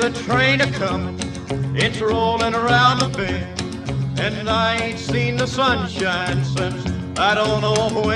the train a comin', it's rollin' around the bend, and I ain't seen the sunshine since I don't know when.